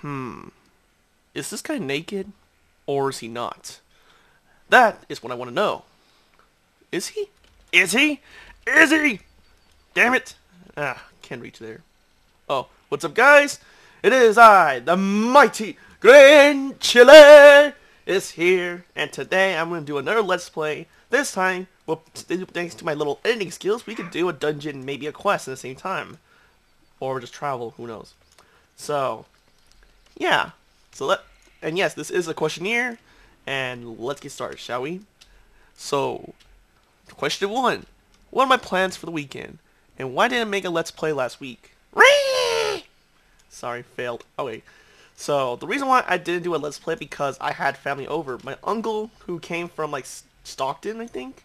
Hmm. Is this guy naked? Or is he not? That is what I want to know. Is he? Is he? Is he? Damn it! Ah, can't reach there. Oh, what's up guys? It is I, the mighty Greenchili is here, and today I'm going to do another Let's Play. This time, well, thanks to my little editing skills, we could do a dungeon, maybe a quest at the same time. Or just travel, who knows. So, yeah. So let, and yes, this is a questionnaire, and let's get started, shall we? So, question one. What are my plans for the weekend? And why didn't I make a Let's Play last week? Sorry, failed. Oh wait. So, the reason why I didn't do a Let's Play because I had family over. My uncle, who came from, like, Stockton, I think,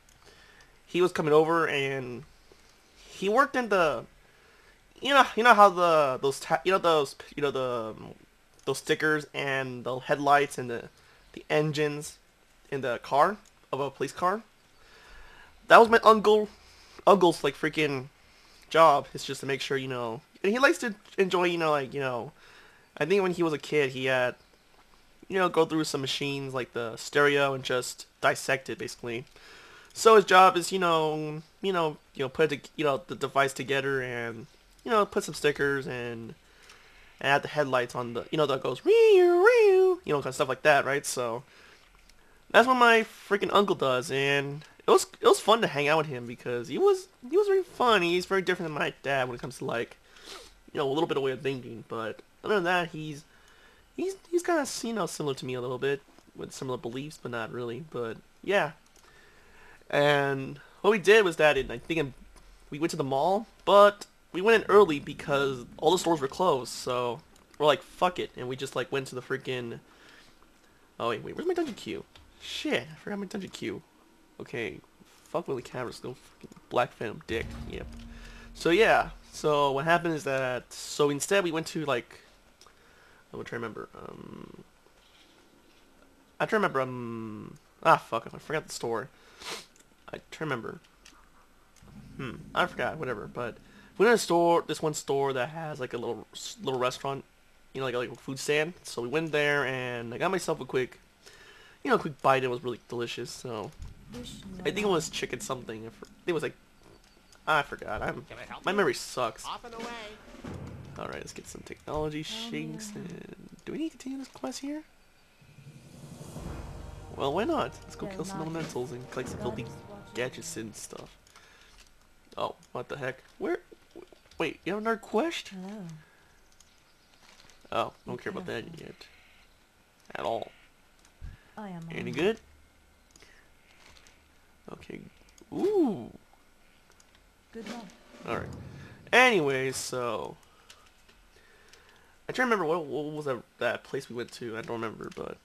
he was coming over, and he worked in the, you know, you know how the, those, you know, those, you know, the, um, those stickers and the headlights and the, the engines in the car, of a police car? That was my uncle, uncle's, like, freaking job, is just to make sure, you know, and he likes to enjoy, you know, like, you know, I think when he was a kid, he had, you know, go through some machines like the stereo and just dissect it basically. So his job is, you know, you know, you know, put it, you know, the device together and, you know, put some stickers and, and add the headlights on the, you know, that goes, you know, kind of stuff like that, right? So that's what my freaking uncle does, and it was it was fun to hang out with him because he was he was very funny. He's very different than my dad when it comes to like, you know, a little bit of way of thinking, but other than that, he's he's he's kind of you know similar to me a little bit with similar beliefs, but not really. But yeah, and what we did was that in, I think in, we went to the mall, but we went in early because all the stores were closed. So we're like, fuck it, and we just like went to the freaking. Oh wait, wait, where's my dungeon queue? Shit, I forgot my dungeon queue. Okay, fuck Willie Cameras, no fucking Black Phantom dick. Yep. So yeah, so what happened is that so instead we went to like I'm trying to remember. Um, I try to remember. Um, ah, fuck! I forgot the store. I try to remember. Hmm, I forgot. Whatever. But we went to a store. This one store that has like a little little restaurant. You know, like a, like a food stand. So we went there and I got myself a quick, you know, quick bite. It was really delicious. So I think it was chicken something. It was like I forgot. I'm my memory sucks. Alright, let's get some technology shakes and... Do we need to continue this quest here? Well, why not? Let's go kill some elementals and collect some filthy gadgets and stuff. Oh, what the heck? Where? Wait, you have another quest? Oh, don't care about that yet. At all. I am. Any good? Okay. Ooh. Good luck. Alright. Anyways, so I try to remember what, what was that, that place we went to. I don't remember, but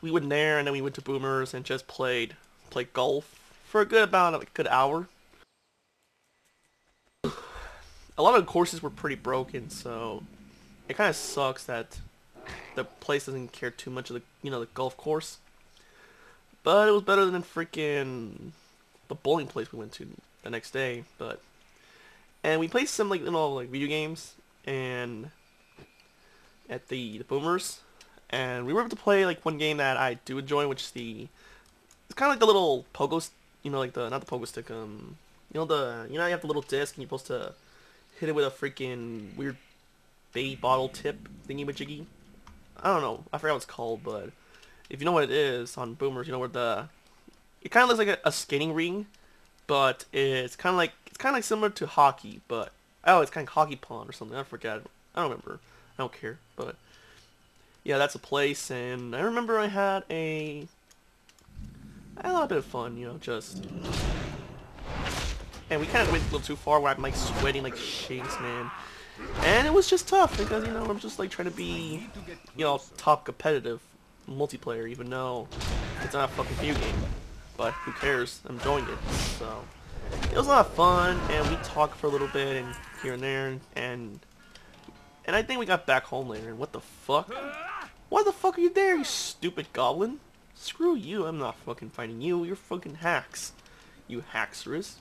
we went there and then we went to Boomers and just played played golf for a good about a good hour. A lot of the courses were pretty broken, so it kind of sucks that the place doesn't care too much of the you know the golf course. But it was better than freaking the bowling place we went to the next day. But and we played some like know like video games and at the, the Boomers, and we were able to play like one game that I do enjoy, which is the it's kind of like the little pogo, you know, like the not the pogo stick, um, you know the you know you have the little disc and you're supposed to hit it with a freaking weird bait bottle tip thingy majiggy. I don't know, I forgot what it's called, but if you know what it is on Boomers, you know where the it kind of looks like a, a skating ring, but it's kind of like it's kind of like similar to hockey, but oh, it's kind of hockey pond or something. I forget. I don't remember. I don't care, but yeah, that's a place, and I remember I had a, I had a little bit of fun, you know, just, and we kind of went a little too far where I'm like sweating like shinks, man, and it was just tough because, you know, I'm just like trying to be, you know, top competitive multiplayer, even though it's not a fucking video game, but who cares, I'm enjoying it, so, it was a lot of fun, and we talked for a little bit, and here and there, and and I think we got back home later. And what the fuck? Why the fuck are you there, you stupid goblin? Screw you, I'm not fucking fighting you. You're fucking hacks. you hacksterous.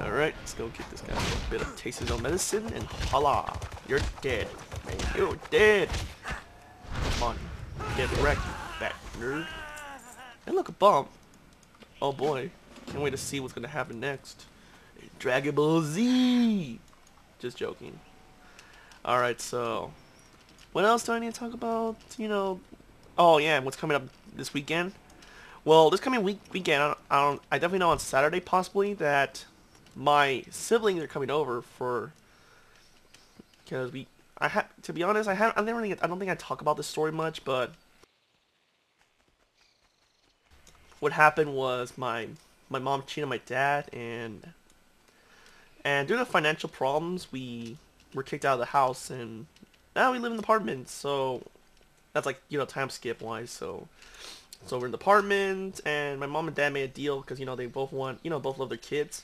Alright, let's go get this guy a bit of taste his own medicine, and holla! You're dead, man. You're dead! Come on, get wrecked, fat nerd. And look, a bump. Oh boy, can't wait to see what's gonna happen next. Dragon Ball Z! Just joking. Alright, so... What else do I need to talk about? You know... Oh yeah, what's coming up this weekend? Well, this coming week weekend, I, don't, I, don't, I definitely know on Saturday possibly that my siblings are coming over for because we I had to be honest I have I never really I don't think I talk about this story much but what happened was my my mom cheated on my dad and and due to financial problems we were kicked out of the house and now we live in an apartment so that's like you know time skip wise so so we're in the apartment and my mom and dad made a deal because you know they both want you know both love their kids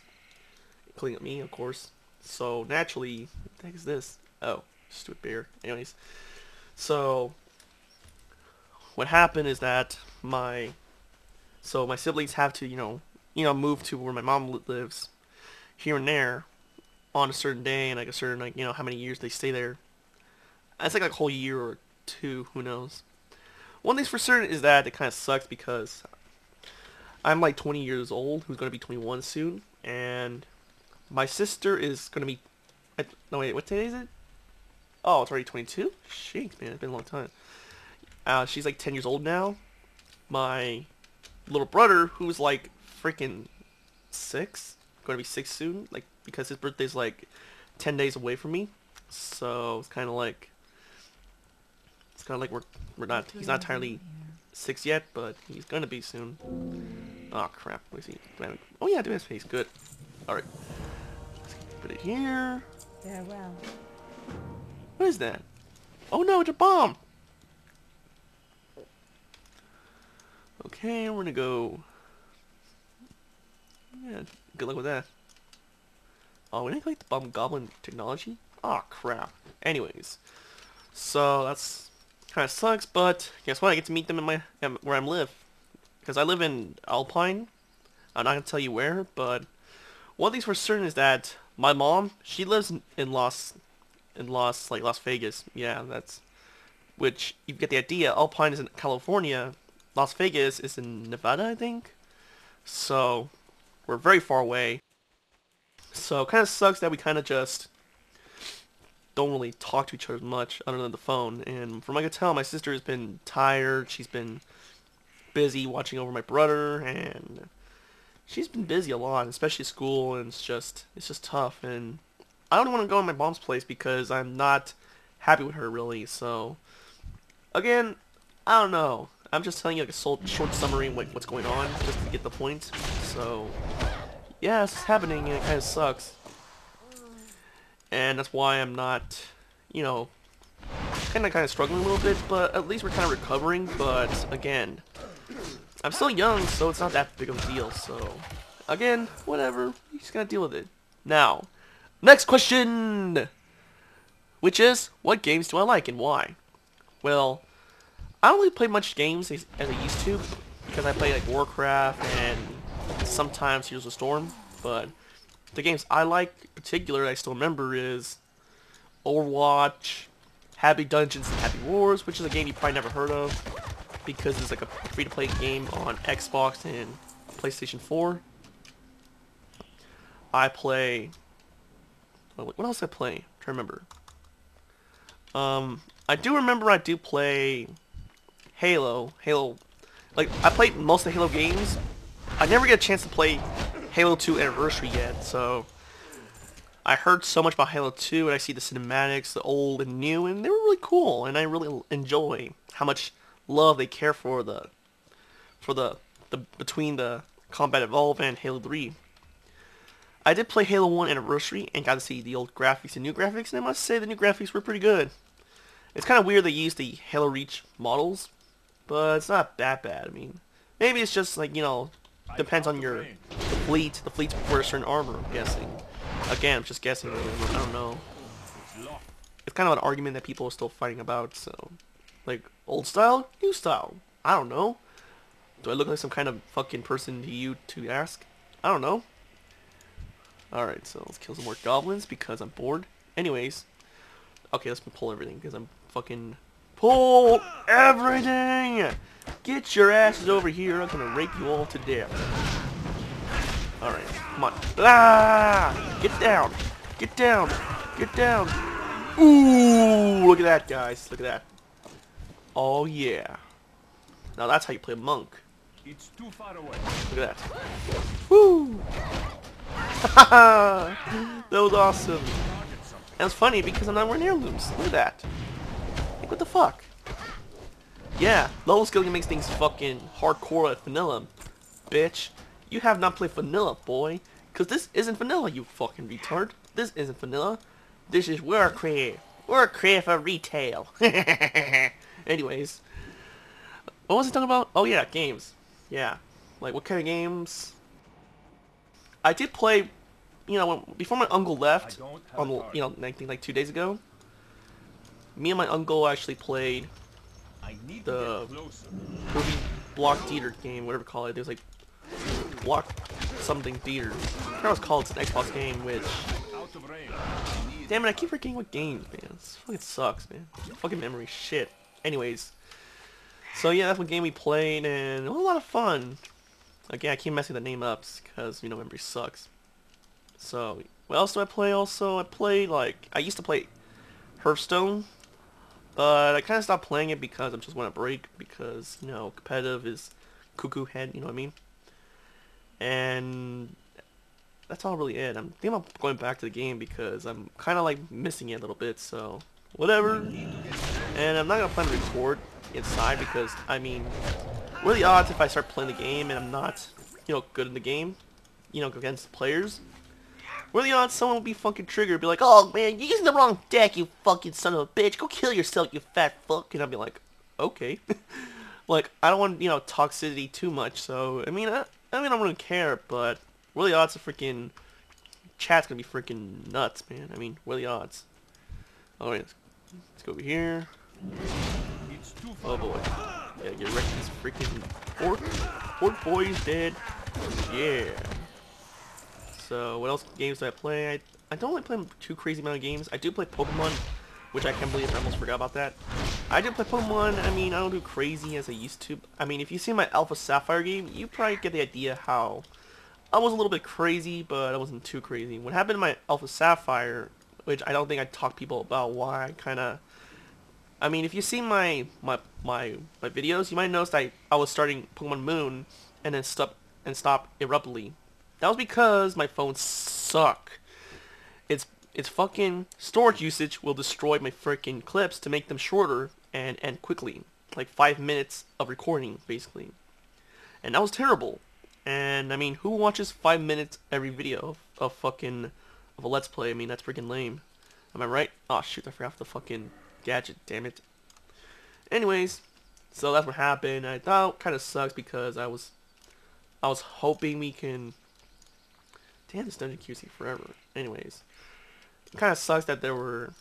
including me, of course. So naturally, what the heck is this? Oh, stupid bear. Anyways, so what happened is that my so my siblings have to you know you know move to where my mom lives here and there on a certain day and like a certain like you know how many years they stay there. It's like, like a whole year or two, who knows. One thing's for certain is that it kind of sucks because I'm like 20 years old, who's going to be 21 soon, and my sister is gonna be. No wait, what day is it? Oh, it's already 22. Shit, man, it's been a long time. Uh, she's like 10 years old now. My little brother, who's like freaking six, going to be six soon, like because his birthday's like 10 days away from me. So it's kind of like it's kind of like we're we're not he's not entirely six yet, but he's gonna be soon. Oh crap! Let me see. Oh yeah, do his face. Good. All right. Put it here. Farewell. What is that? Oh no, it's a bomb! Okay, we're gonna go... Yeah, good luck with that. Oh, we didn't collect the bomb goblin technology? Oh crap. Anyways. So, that's... Kinda sucks, but guess what? I get to meet them in my... Um, where I live. Because I live in Alpine. I'm not gonna tell you where, but... One thing's for certain is that my mom, she lives in Las, in Las, like Las Vegas. Yeah, that's, which you get the idea. Alpine is in California. Las Vegas is in Nevada, I think. So, we're very far away. So, kind of sucks that we kind of just don't really talk to each other much other than the phone. And from what I can tell, my sister has been tired. She's been busy watching over my brother and she's been busy a lot, especially school, and it's just it's just tough. And I don't want to go in my mom's place because I'm not happy with her really. So again, I don't know. I'm just telling you like a short summary of what's going on, just to get the point. So yeah, it's happening, and it kind of sucks. And that's why I'm not, you know, kind of kind of struggling a little bit. But at least we're kind of recovering. But again, I'm still young, so it's not that big of a deal, so... Again, whatever. You just gotta deal with it. Now, next question! Which is, what games do I like and why? Well, I don't really play much games as, as I used to, because I play like Warcraft and sometimes Heroes of Storm, but the games I like in particular I still remember is Overwatch, Happy Dungeons and Happy Wars, which is a game you probably never heard of, because it's like a free-to-play game on Xbox and PlayStation 4. I play... What else I play? I'm trying to remember. Um, I do remember I do play Halo. Halo... Like, I played most of the Halo games. I never get a chance to play Halo 2 Anniversary yet, so... I heard so much about Halo 2, and I see the cinematics, the old and new, and they were really cool, and I really enjoy how much love they care for the for the the between the Combat Evolve and Halo 3. I did play Halo 1 Anniversary and got to see the old graphics and new graphics, and I must say the new graphics were pretty good. It's kind of weird they used the Halo Reach models, but it's not that bad. I mean, maybe it's just like, you know, depends on your fleet. The fleets certain armor, I'm guessing. Again, I'm just guessing. I don't know. It's kind of an argument that people are still fighting about, so... Like, old style, new style. I don't know. Do I look like some kind of fucking person to you to ask? I don't know. Alright, so let's kill some more goblins because I'm bored. Anyways. Okay, let's pull everything because I'm fucking... Pull everything! Get your asses over here. I'm gonna rape you all to death. Alright, come on. Ah! Get down! Get down! Get down! Ooh! Look at that, guys. Look at that. Oh, yeah. Now that's how you play a monk. It's too far away. Look at that. Woo! that was awesome. And it's funny because I'm not wearing heirlooms. Look at that. Like, what the fuck? Yeah, level scaling makes things fucking hardcore at vanilla. Bitch, you have not played vanilla, boy. Cause this isn't vanilla, you fucking retard. This isn't vanilla. This is Warcraft. Warcraft for retail. Anyways. What was I talking about? Oh yeah, games. Yeah. Like what kind of games? I did play, you know, when, before my uncle left, I don't have on a the- card. you know, I think like two days ago. Me and my uncle actually played I need The- to get closer. movie block theater game, whatever you call it. There's like block something theater. I forgot called. It's an Xbox game, which damn it, I keep forgetting what games, man. This fucking sucks, man. Fucking memory shit. Anyways, so yeah, that's what game we played, and it was a lot of fun. Again, I keep messing the name up because you know memory sucks. So what else do I play? Also, I played like I used to play Hearthstone, but I kind of stopped playing it because I just want a break because you know competitive is cuckoo head. You know what I mean? And that's all really it. I'm thinking about going back to the game because I'm kind of like missing it a little bit. So whatever. And I'm not gonna plan to record inside because I mean, what are the odds if I start playing the game and I'm not, you know, good in the game, you know, against players? What are the odds someone will be fucking triggered, be like, oh man, you're using the wrong deck, you fucking son of a bitch. Go kill yourself, you fat fuck. And I'll be like, okay. like I don't want you know toxicity too much. So I mean, I, I mean I don't really care, but what are the odds of freaking chat's gonna be freaking nuts, man? I mean, what are the odds? Oh, All right, let's, let's go over here. Oh boy. Yeah, get wrecked this freaking orc. Orc boy is dead. Yeah. So what else games do I play? I, I don't really play too crazy amount of games. I do play Pokemon, which I can't believe I almost forgot about that. I do play Pokemon. I mean, I don't do crazy as I used to. I mean, if you see my Alpha Sapphire game, you probably get the idea how I was a little bit crazy, but I wasn't too crazy. What happened in my Alpha Sapphire, which I don't think I talked people about why I kind of I mean, if you see my my my my videos, you might notice I I was starting Pokemon Moon and then stop and stop abruptly. That was because my phone suck. Its its fucking storage usage will destroy my freaking clips to make them shorter and and quickly, like five minutes of recording basically. And that was terrible. And I mean, who watches five minutes every video of, of fucking of a let's play? I mean, that's freaking lame. Am I right? Oh shoot, I forgot the fucking gadget, damn it. Anyways, so that's what happened. I thought kind of sucks because I was I was hoping we can Damn this dungeon QC forever. Anyways. It kinda sucks that there were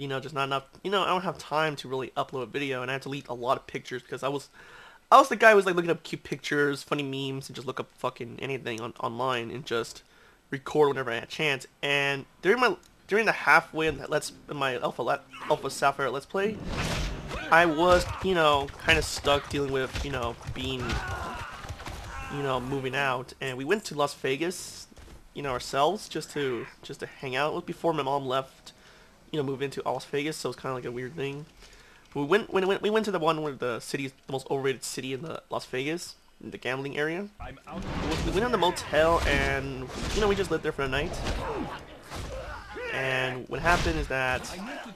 you know, just not enough you know, I don't have time to really upload a video and I had to delete a lot of pictures because I was I was the guy who was like looking up cute pictures, funny memes, and just look up fucking anything on online and just record whenever I had a chance. And during my during the halfway in that let's in my alpha alpha sapphire let's play, I was you know kind of stuck dealing with you know being you know moving out, and we went to Las Vegas, you know ourselves just to just to hang out. Before my mom left, you know, move into Las Vegas, so it's kind of like a weird thing. We went when we went, we went to the one where the city is the most overrated city in the Las Vegas, in the gambling area. I'm out. We went on the motel and you know we just lived there for the night. And what happened is that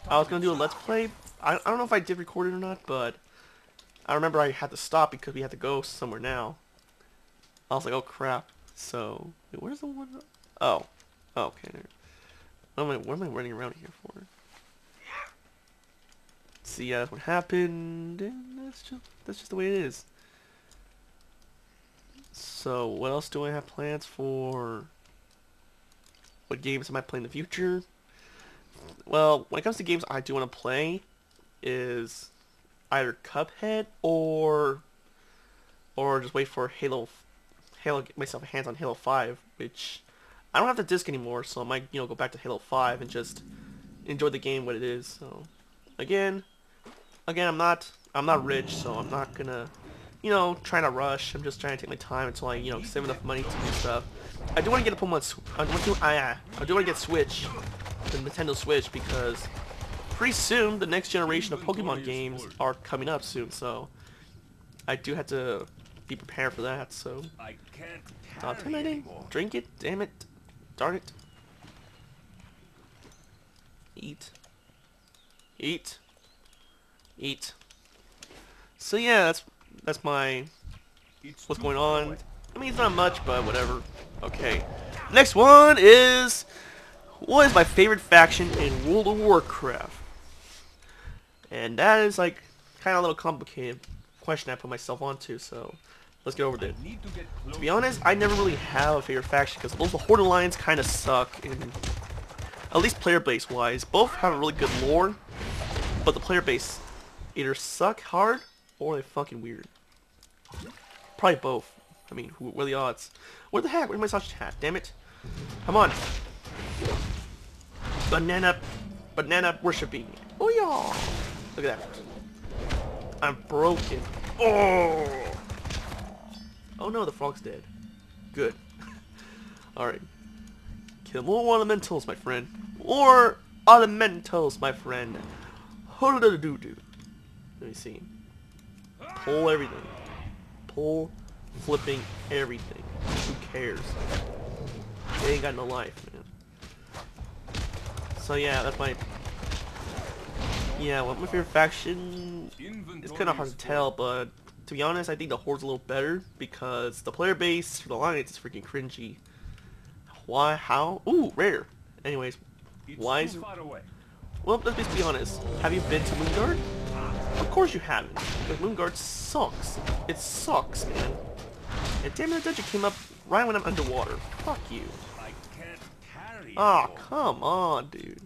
I was gonna do a let's play. I, I don't know if I did record it or not, but I remember I had to stop because we had to go somewhere now. I was like, oh crap. So wait, where's the one? Oh, oh okay. What am I? What am I running around here for? Yeah. See, that's what happened. And that's just that's just the way it is. So, what else do I have plans for? What games am I playing in the future? Well, when it comes to games I do want to play, is either Cuphead or or just wait for Halo Halo get myself a hands on Halo 5, which I don't have the disc anymore, so I might, you know, go back to Halo 5 and just enjoy the game what it is. So again, again, I'm not I'm not rich, so I'm not gonna you know, trying to rush. I'm just trying to take my time until I, you know, save enough money to do stuff. I do want to get a Pokemon. I want to. I, I do want to ah, get Switch, the Nintendo Switch, because pretty soon the next generation of Pokemon games are coming up soon. So I do have to be prepared for that. So I can't carry terminating. Eh? Drink it. Damn it. Darn it. Eat. Eat. Eat. So yeah, that's that's my It's what's going on. away. I mean, it's not much, but whatever. Okay. Next one is what is my favorite faction in World of Warcraft? And that is like kind of a little complicated question I put myself onto. So let's get over there. to To be honest, I never really have a favorite faction because both the Horde Alliance kind of suck, in, at least player base wise. Both have a really good lore, but the player base either suck hard or they're fucking weird. Probably both. I mean, who, what are the odds? What the heck? Where's my sausage hat? Damn it! Come on! Banana, banana worshiping. Oh yeah! Look at that. I'm broken. Oh! Oh no, the frog's dead. Good. Alright. Kill more elementals, my friend. More elementals, my friend. Hold doo doo doo. Let me see. Pull everything. Pull flipping everything. Who cares? They ain't got no life, man. So yeah, that's my Yeah, what my favorite faction it's kind of hard to tell, but to be honest, I think the Horde's a little better because the player base for the Alliance is freaking cringy. Why? How? Ooh, rare. Anyways, It's why is... Well, let's just be honest. Have you been to Moonguard? Of course you haven't. Because Moonguard sucks. It sucks, man. And damn it, the dungeon came up right when I'm underwater. Fuck you. I can't carry Oh, come on, dude.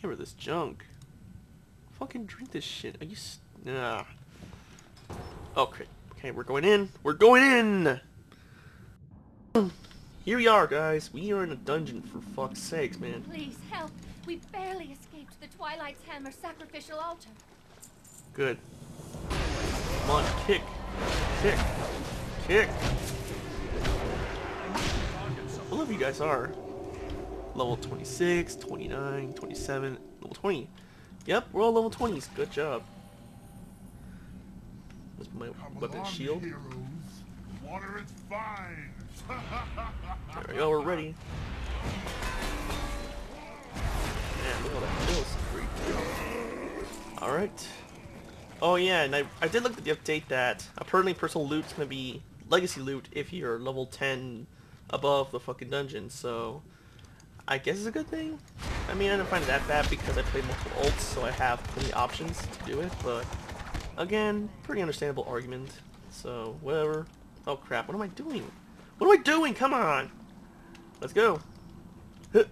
Get rid of this junk. Fucking drink this shit. Are you... s- Nah. Okay. Okay, we're going in. We're going in! Here we are, guys. We are in a dungeon, for fuck's sakes, man. Please help. We barely escaped the Twilight's Hammer sacrificial altar. Good. Come on, kick. Kick. Kick. I love you guys are. Level 26, 29, 27, level 20. Yep, we're all level 20s. Good job. What's my Come weapon along, shield? heroes. Water is fine. There we go, we're ready. Man, look at all that. Alright. Oh yeah, and I, I did look at the update that apparently personal loot's gonna be legacy loot if you're level 10 above the fucking dungeon, so I guess it's a good thing. I mean, I didn't find it that bad because I played multiple ults, so I have plenty of options to do it, but again, pretty understandable argument, so whatever. Oh crap, what am I doing? What am I doing? Come on! Let's go.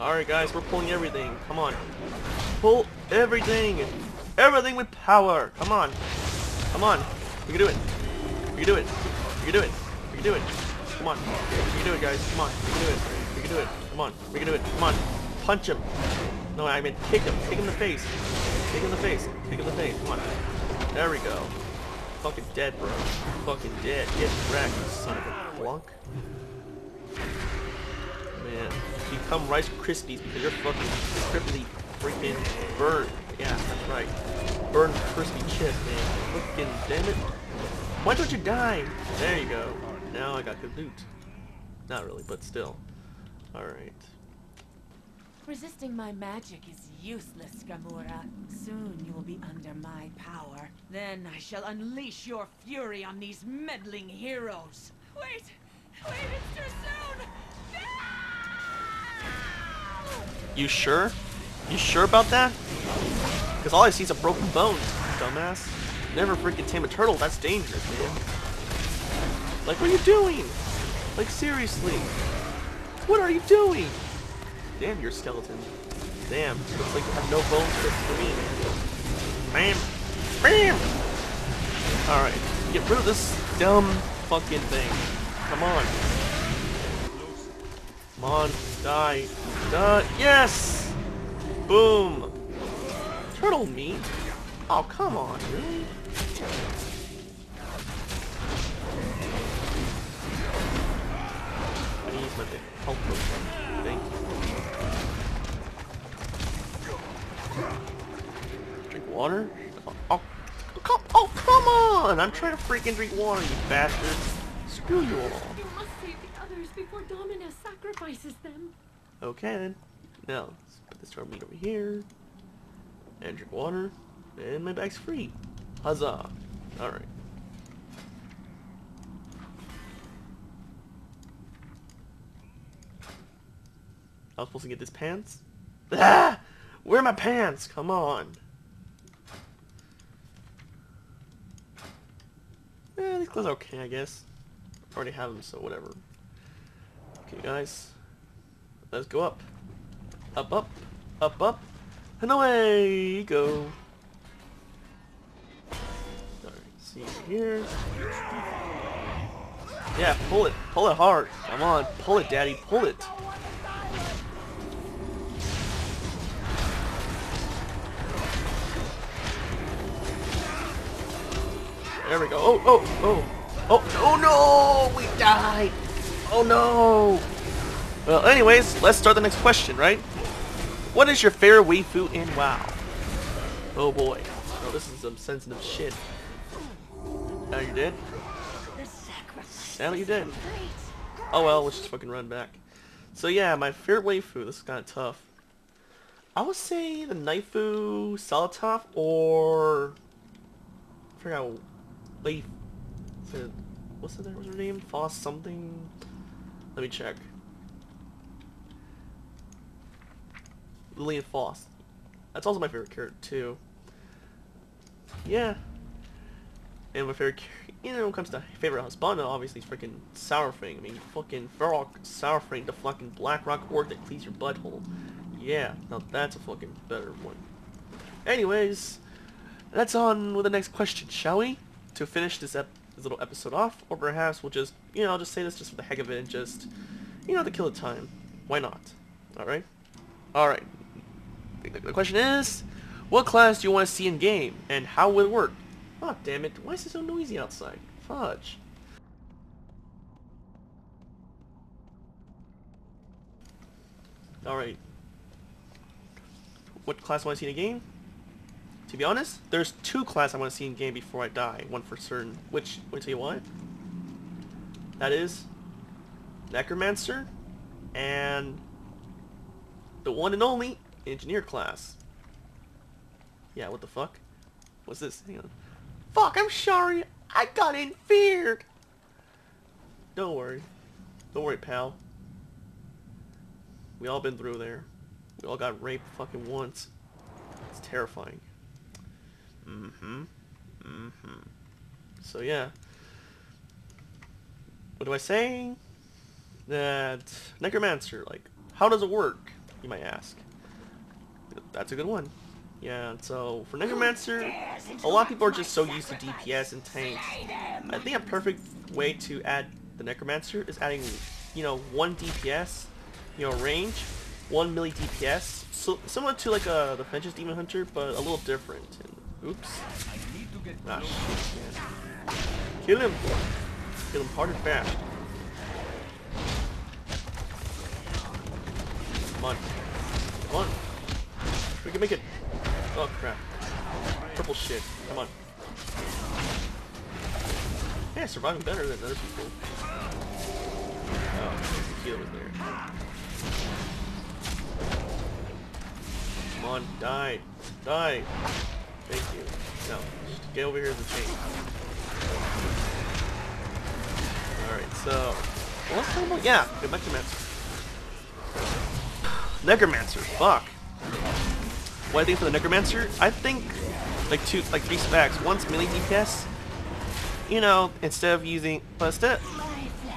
Alright guys, we're pulling everything. Come on. Pull everything! Everything with power! Come on! Come on! We can do it! We can do it! We can do it! We can do it! Come on! We can do it guys! Come on! We can do it! We can do it! Come on! We can do it! Come on! Punch him! No, I mean kick him! Kick him in the face! Kick him in the face! Kick him in the face! Come on! There we go. Fucking dead, bro. Fucking dead. Get wrecked, you son of a plunk. Man, become Rice Krispies because you're fucking crisply freaking burned. Yeah, that's right. Burned crispy chips, man. Fucking damn it. Why don't you die? There you go. Now I got good loot. Not really, but still. Alright. Resisting my magic is useless, Gamora. Soon you will be under my power. Then I shall unleash your fury on these meddling heroes. Wait! Wait, it's too soon! No! You sure? You sure about that? Because all I see is a broken bone, dumbass. Never freaking tame a turtle, that's dangerous, man. Like, what are you doing? Like, seriously. What are you doing? Damn, your skeleton. Damn, looks like you have no bones for me. Bam! Bam! Alright, get rid of this dumb fucking thing. Come on. Come on, die. Die. Yes! Boom! Turtle meat? Oh, come on, really? I need my potion. Thank you. Water? Oh, come, oh, come on! I'm trying to freaking drink water, you bastards. Screw you all. You must save the others before Dominus sacrifices them. Okay then. Now, let's put this meat over here. And drink water. And my bag's free. Huzzah. Alright. I was supposed to get this pants? Ah! Where are my pants? Come on. Eh, these clothes are okay, I guess. I already have them, so whatever. Okay, guys. Let's go up. Up, up, up, up, and away go. Alright, see here. Yeah, pull it. Pull it hard. Come on, pull it, daddy. Pull it. There we go. Oh, oh, oh. Oh, oh no! We died! Oh no! Well, anyways, let's start the next question, right? What is your favorite waifu in WoW? Oh boy. Oh, this is some sensitive shit. Now you're dead? Now you're dead. Oh well, let's just fucking run back. So yeah, my favorite waifu, this is kinda tough. I would say the Naifu Salatov or I forgot the what's her name? Voss something? Let me check. Lilian Voss. That's also my favorite character too. Yeah. And my favorite character, you know, when it comes to favorite husband, obviously it's freaking Saurfang. I mean, fucking Varok Saurfang, the fucking Blackrock orc that cleans your butthole. Yeah, now that's a fucking better one. Anyways, let's on with the next question, shall we? To finish this, ep this little episode off, or perhaps we'll just, you know, I'll just say this just for the heck of it and just, you know, to kill the time. Why not? Alright? Alright. The question is, what class do you want to see in game, and how will it work? Oh, damn it. Why is it so noisy outside? Fudge. Alright. What class do I want to see in a game? To be honest, there's two classes I want to see in game before I die. One for certain. Which, me tell you what. That is Necromancer and the one and only Engineer class. Yeah, what the fuck? What's this? Hang on. Fuck, I'm sorry. I got infeared. Don't worry. Don't worry, pal. We all been through there. We all got raped fucking once. It's terrifying. Mm-hmm. Mm-hmm. So yeah. What do I say? That Necromancer, like, how does it work? You might ask. That's a good one. Yeah, so for Necromancer, a lot of people are just so used to DPS and tanks. I think a perfect way to add the Necromancer is adding, you know, one DPS, you know, range, one melee DPS, so similar to like a, the Fences Demon Hunter, but a little different. And, oops. Ah, shit. Kill him! Kill him hard and fast. Come on. Come on. We can make it. Oh crap. Purple shit. Come on. Yeah, surviving better than other people. Oh, healer was there. Come on, die. Die. Thank you. No, get over here as a chain. Alright, so... Let's talk about... Yeah, to Necromancer. Necromancer, fuck. What I think for the Necromancer, I think like two, like three specs. One's melee DPS. You know, instead of using, but instead,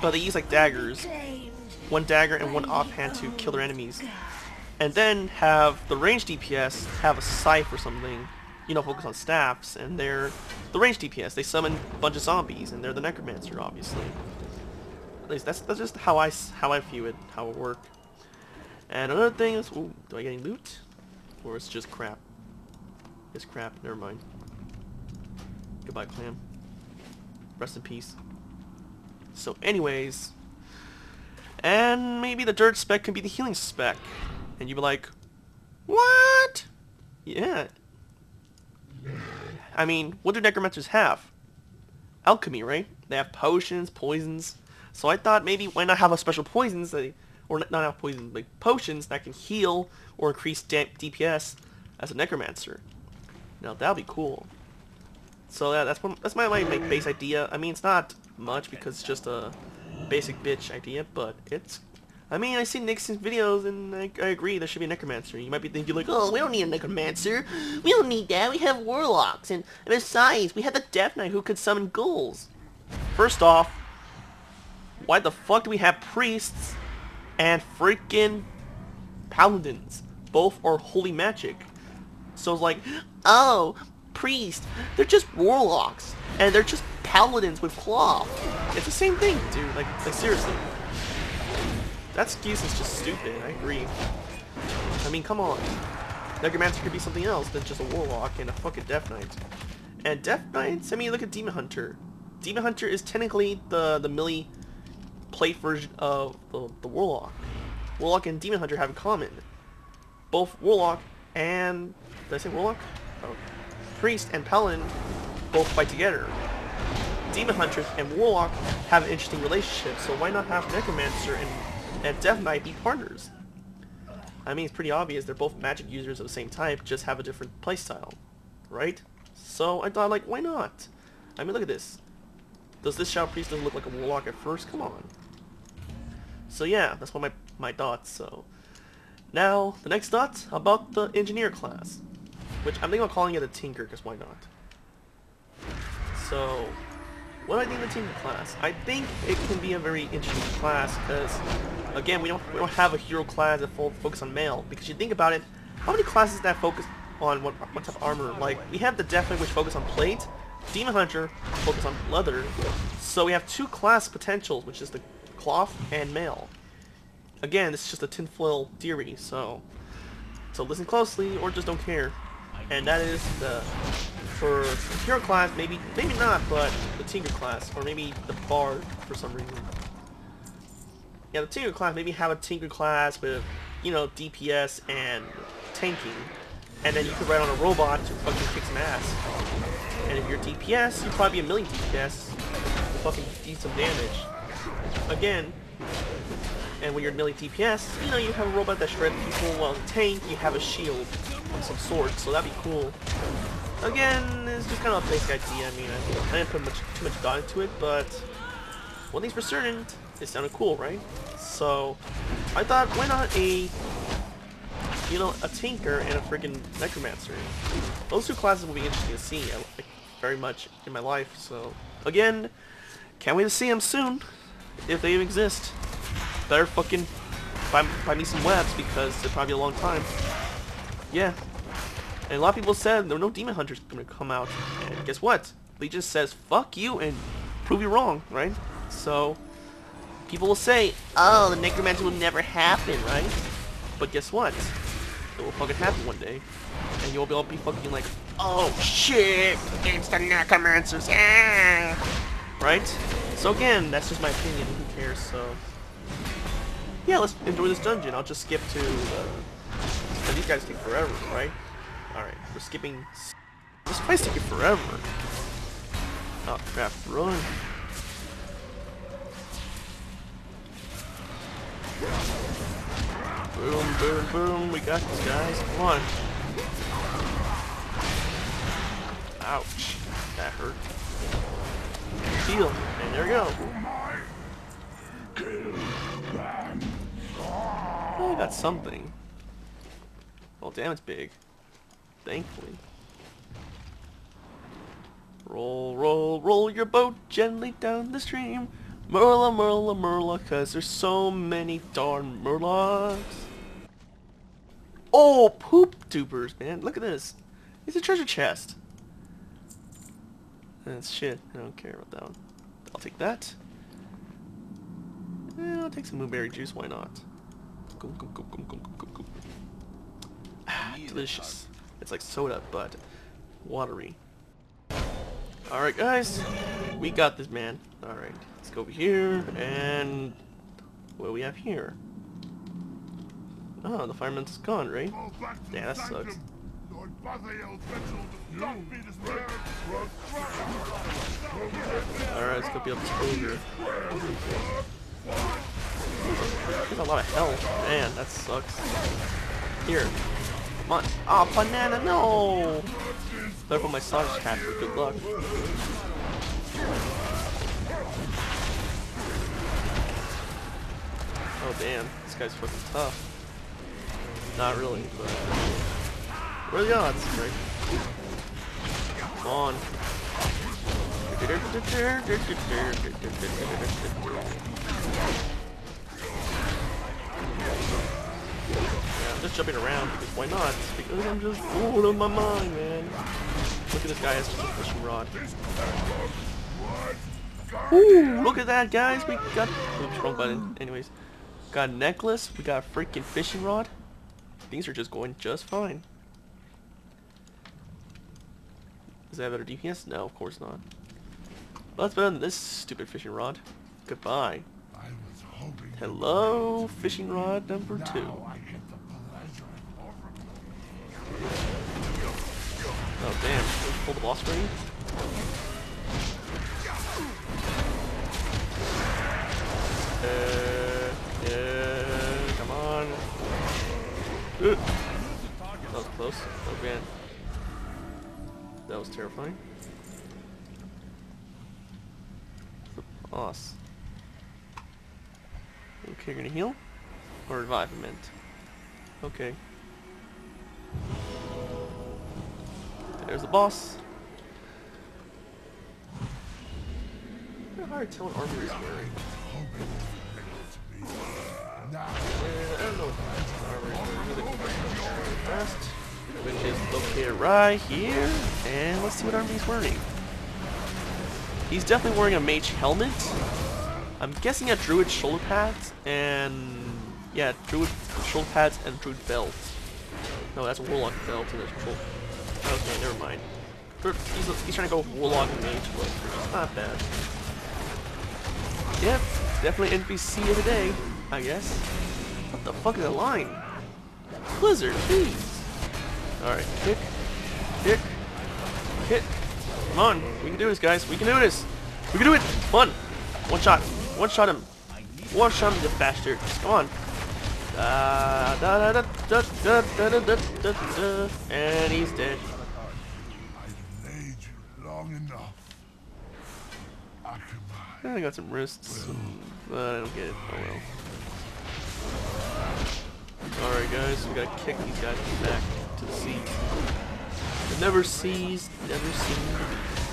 but they use like daggers. One dagger and one offhand to kill their enemies. and then have the range DPS have a scythe or something, you know, focus on staffs, and they're the range DPS. They summon a bunch of zombies, and they're the necromancer, obviously. At least that's that's just how I how I view it, how it worked. And another thing is, ooh, do I get any loot, or it's just crap? It's crap. Never mind. Goodbye, clam. Rest in peace. So, anyways, and maybe the dirt spec can be the healing spec. And you'd be like, what? Yeah. I mean, what do necromancers have? Alchemy, right? They have potions, poisons. So I thought maybe why not have a special poisons that, or not have poison, like potions that can heal or increase DPS as a necromancer. Now that'd be cool. So yeah, that's that's my, my, my base idea. I mean, it's not much because it's just a basic bitch idea, but it's. I mean, I see Nixon's videos and I, I agree there should be a necromancer. You might be thinking like, oh, we don't need a necromancer. We don't need that. We have warlocks, and, and besides, we have the Death Knight who could summon ghouls. First off, why the fuck do we have priests and freaking paladins? Both are holy magic. So it's like, oh, priest, they're just warlocks, and they're just paladins with cloth. It's the same thing, dude. Like, like seriously. That excuse is just stupid. I agree. I mean, come on. Necromancer could be something else than just a warlock and a fucking Death Knight. And Death Knights, I mean, look at Demon Hunter. Demon Hunter is technically the the melee plate version of the, the Warlock. Warlock and Demon Hunter have in common. Both Warlock and... Did I say Warlock? Oh. Priest and Paladin both fight together. Demon Hunters and Warlock have an interesting relationship, so why not have Necromancer and, and Death Knight be partners? I mean, it's pretty obvious they're both magic users of the same type, just have a different playstyle, right? So I thought, like, why not? I mean, look at this. Does this Shadow Priest look like a Warlock at first? Come on. So yeah, that's what my, my thoughts, so... Now, the next thought about the Engineer class. Which I'm thinking of calling it a Tinker, because why not? So, what do I think of the Tinker class? I think it can be a very interesting class, because, again, we don't, we don't have a hero class that fo focus on mail. Because you think about it, how many classes that focus on what, what type of armor? Like, we have the Death Knight which focus on plate, Demon Hunter focus on leather, so we have two class potentials, which is the cloth and mail. Again, this is just a tinfoil theory, so so listen closely or just don't care. And that is the for hero class, maybe maybe not, but the Tinker class, or maybe the Bard for some reason. Yeah, the Tinker class, maybe have a Tinker class with, you know, DPS and tanking. And then you could ride on a robot to fucking kick some ass. And if you're DPS, you'd probably be a million DPS to fucking do some damage. Again, and when you're melee DPS, you know, you have a robot that shreds people, while tank, you have a shield some sort, so that'd be cool. Again, it's just kind of a basic idea, I mean, I, I didn't put much, too much thought into it, but one thing's for certain, it sounded cool, right? So, I thought, why not a, you know, a Tinker and a freaking Necromancer? Those two classes will be interesting to see, I like very much in my life, so, again, can't wait to see them soon, if they even exist better fucking buy, buy me some webs because it'll probably be a long time. Yeah. And a lot of people said there were no demon hunters gonna come out. And guess what? Legion says fuck you and prove you wrong, right? So people will say, oh, the necromancer will never happen, right? But guess what? It will fucking happen one day. And you'll be all be fucking like, oh shit, it's the necromancers, ah! Right? So again, that's just my opinion, who cares, so yeah, let's enjoy this dungeon. I'll just skip to, uh, these guys take forever, right? Alright, we're skipping, this place taking forever. Oh crap, run. Boom, boom, boom, we got these guys, come on. Ouch, that hurt. Heal, and there we go. Oh, I got something. Well, damn, it's big. Thankfully. Roll, roll, roll your boat gently down the stream. Merla, Merla, Merla, cause there's so many darn Murlocs. Oh, poop dupers, man. Look at this. It's a treasure chest. That's shit. I don't care about that one. I'll take that. Eh, I'll take some blueberry juice. Why not? Gum, gum, gum, gum, gum. Ah, Ah, delicious. It's like soda, but watery. Alright, guys. We got this, man. Alright. Let's go over here, and... What do we have here? Oh, the fireman's gone, right? Go back Yeah, that the sucks. sanctum. Lord Bathael Vetchel does not be. Alright, let's go beat up this ogre. There's a lot of health. Man, that sucks. Here. On. Oh, ah, banana, no! Better put my Sonic hat for good luck. Oh, damn. This guy's fucking tough. Not really, but... What are the odds, right? Come on. I'm just jumping around because why not? Because I'm just bored of my mind, man. Look at this guy has just a fishing rod. Ooh, look at that, guys. We got. Oops, wrong button. Anyways, got a necklace. We got a freaking fishing rod. Things are just going just fine. Does that have better DPS? No, of course not. Well, that's better than this stupid fishing rod. Goodbye. I was hoping. Hello, fishing rod number two. Now I get the pleasure of Oh damn, pull the boss ring? Uh, yeah, come on. That was close. Oh man. That was terrifying. The boss. Okay, you're gonna heal? Or revive, I meant. Okay. There's the boss. How hard to tell what armor he's wearing. Uh, I don't know what armor he's wearing. Really quick. Fast. We can just locate it right here, and let's see what armor he's wearing. He's definitely wearing a mage helmet. I'm guessing a druid shoulder pads, and yeah, druid shoulder pads and druid belt. No, that's a warlock belt and a shoulder. Okay, never mind. He's, he's trying to go warlock mage, but not bad. Yep, definitely NPC of the day, I guess. What the fuck is a line? Blizzard, please. Alright, kick, kick, hit. Come on, we can do this, guys. We can do this. We can do it. Come on. One shot. One shot him. One shot him, you bastard. Come on. And he's dead. I laid you long enough. I got some wrists, but I don't get it. Oh well. Alright guys, we gotta kick these guys back to the sea. Never sees, never seen.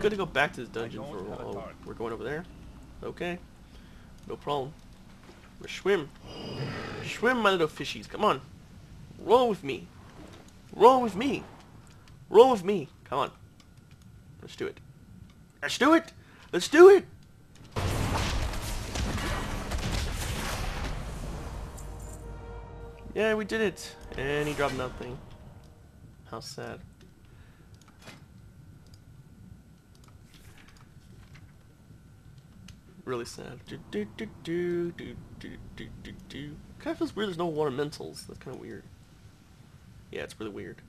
Something. It's pretty good to go back to the dungeon for a oh, we're going over there. Okay. No problem. We swim. Swim my little fishies. Come on. Roll with me. Roll with me. Roll with me. Come on. Let's do it. Let's do it. Let's do it. Yeah, we did it. And he dropped nothing. How sad. Really sad. Do do do do do do do do do. Kind of feels weird. There's no watermentals. That's kind of weird. Yeah, it's really weird.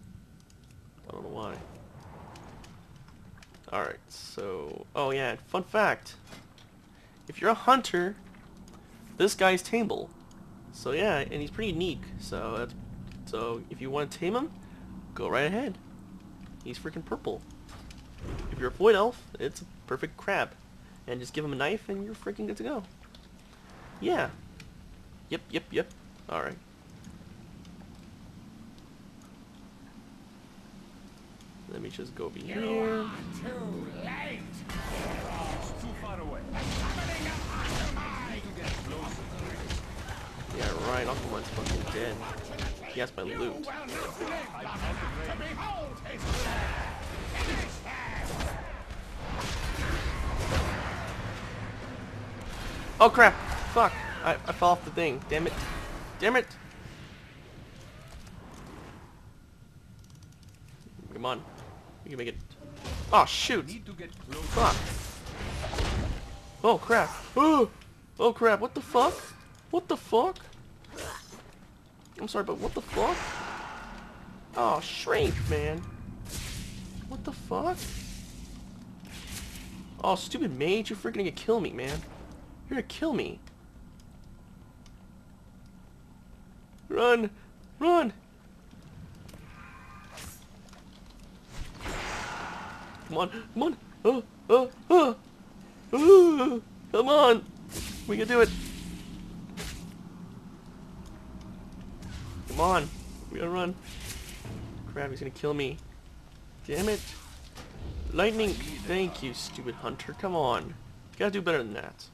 I don't know why. All right. So, oh yeah. Fun fact. If you're a hunter, this guy's tameable. So yeah, and he's pretty unique. So that's so if you want to tame him, go right ahead. He's freaking purple. If you're a void elf, it's a perfect crab. And just give him a knife and you're freaking good to go. Yeah. Yep, yep, yep. Alright. Let me just go over here. It's too far away. Need to get closer. Yeah, right. Aquaman's fucking dead. He has my loot. Oh crap! Fuck! I, I fell off the thing. Damn it! Damn it! Come on. We can make it. Oh shoot! Need to get. Fuck! Oh crap! Oh! Oh crap! What the fuck? What the fuck? I'm sorry, but what the fuck? Oh, shrink, man. What the fuck? Oh, stupid mage, you're freaking gonna kill me, man. You're gonna kill me. Run! Run! Come on, come on! Oh, oh, oh! oh. Come on! We can do it! Come on! We gotta run. Crap, he's gonna kill me. Damn it! Lightning! Thank you, stupid hunter. Come on. You gotta do better than that.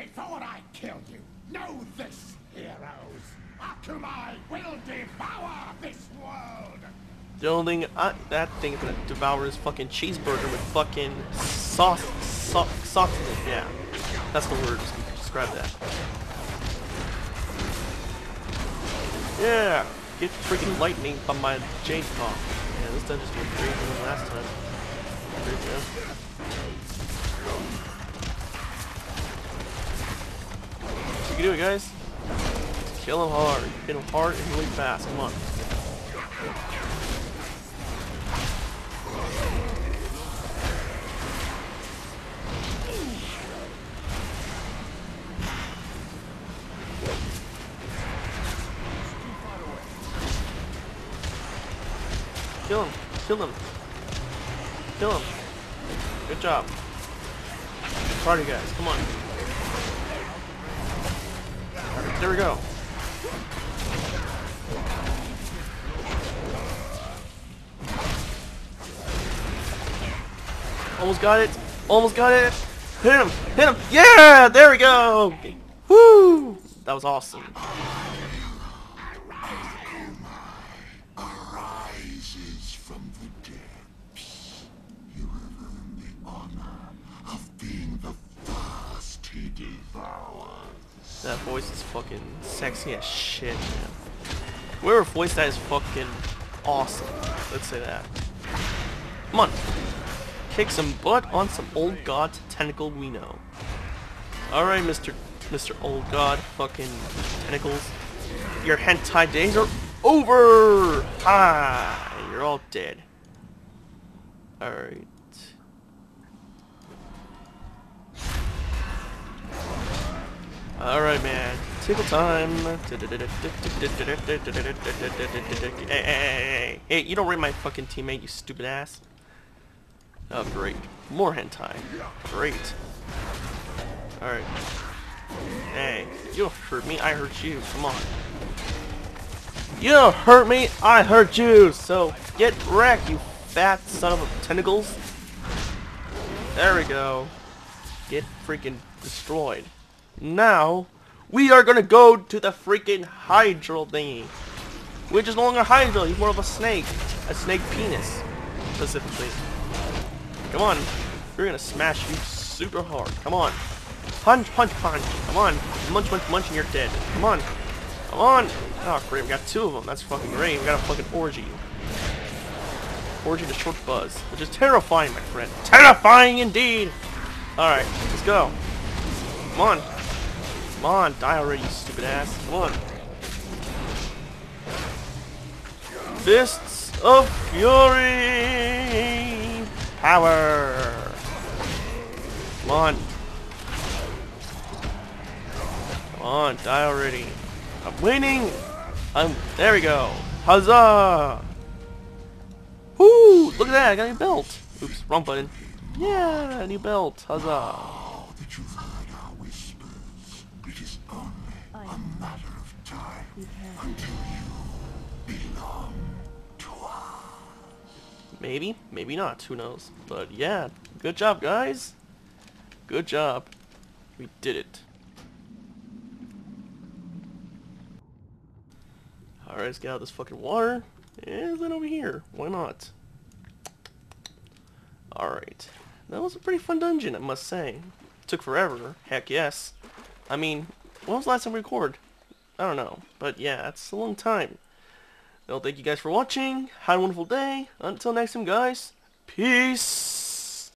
Before I kill you, know this, heroes. Aku'mai will devour this world. The only thing, I, that thing is devour his fucking cheeseburger with fucking sauce, sauce, sauce in it. Yeah, that's the word to describe that. Yeah, get freaking lightning from my chainsaw. Yeah, this dungeon's doing crazier than last time. There You can do it, guys. Kill him hard. Hit him hard and really fast. Come on. Kill him. Kill him. Kill him. Good job. Party guys, come on. There we go. Almost got it. Almost got it. Hit him. Hit him. Yeah, there we go. Woo. That was awesome. Voice is fucking sexy as shit, man. Whoever voiced that is fucking awesome. Let's say that. Come on. Kick some butt on some old god tentacle we know. Alright, Mr. Mr. Old God fucking tentacles. Your hentai days are over! Ha! You're all dead. Alright. Alright, man. Tickle time. Hey, hey, hey, you don't rate my fucking teammate, you stupid ass. Oh, great. More hentai. Great. Alright. Hey, you don't hurt me, I hurt you. Come on. You don't hurt me, I hurt you. So, get wrecked, you fat son of a tentacles. There we go. Get freaking destroyed. Now, we are gonna go to the freaking Hydro thingy. Which is no longer Hydro, he's more of a snake. A snake penis, specifically. Come on. We're gonna smash you super hard. Come on. Punch, punch, punch. Come on. Munch, munch, munch, and you're dead. Come on. Come on. Oh, great. We got two of them. That's fucking great. We got a fucking orgy. Orgy to short buzz. Which is terrifying, my friend. Terrifying indeed! Alright, let's go. Come on. Come on. Die already, you stupid ass. Come on. Fists of Fury! Power! Come on. Come on, die already. I'm winning! I'm there we go. Huzzah! Woo! Look at that, I got a new belt. Oops, wrong button. Yeah, a new belt. Huzzah. Maybe, maybe not, who knows. But yeah, good job guys. Good job. We did it. Alright, let's get out of this fucking water. And then over here. Why not? Alright. That was a pretty fun dungeon, I must say. Took forever. Heck yes. I mean, when was the last time we recorded? I don't know. But yeah, it's a long time. Well, thank you guys for watching. Have a wonderful day. Until next time, guys. Peace.